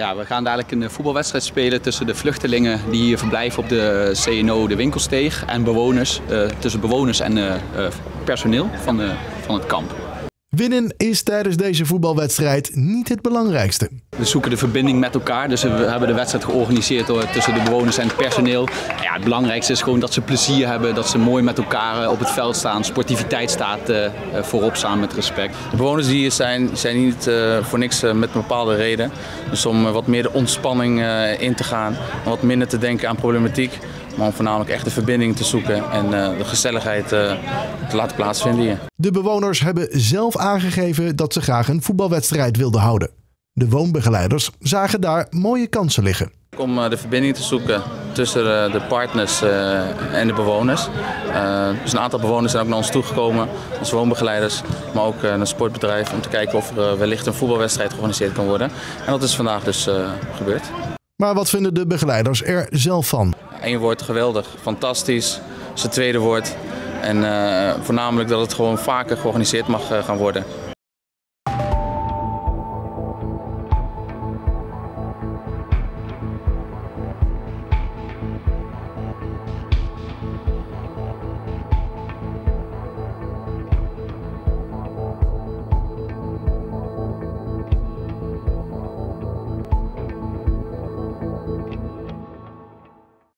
Ja, we gaan dadelijk een voetbalwedstrijd spelen tussen de vluchtelingen die hier verblijven op de CNO de Winkelsteeg en bewoners, uh, tussen bewoners en uh, personeel van, de, van het kamp. Winnen is tijdens deze voetbalwedstrijd niet het belangrijkste. We zoeken de verbinding met elkaar, dus we hebben de wedstrijd georganiseerd tussen de bewoners en het personeel. Ja, het belangrijkste is gewoon dat ze plezier hebben, dat ze mooi met elkaar op het veld staan. Sportiviteit staat uh, voorop samen met respect. De bewoners die hier zijn, zijn niet voor niks met een bepaalde reden. Dus om wat meer de ontspanning in te gaan, wat minder te denken aan problematiek. Maar om voornamelijk echt de verbinding te zoeken en de gezelligheid te laten plaatsvinden hier. De bewoners hebben zelf aangegeven dat ze graag een voetbalwedstrijd wilden houden. De woonbegeleiders zagen daar mooie kansen liggen. Om de verbinding te zoeken tussen de partners en de bewoners. Dus een aantal bewoners zijn ook naar ons toegekomen als woonbegeleiders, maar ook een sportbedrijf om te kijken of er wellicht een voetbalwedstrijd georganiseerd kan worden. En dat is vandaag dus gebeurd. Maar wat vinden de begeleiders er zelf van? Eén woord geweldig, fantastisch. Zijn tweede woord. En uh, voornamelijk dat het gewoon vaker georganiseerd mag uh, gaan worden.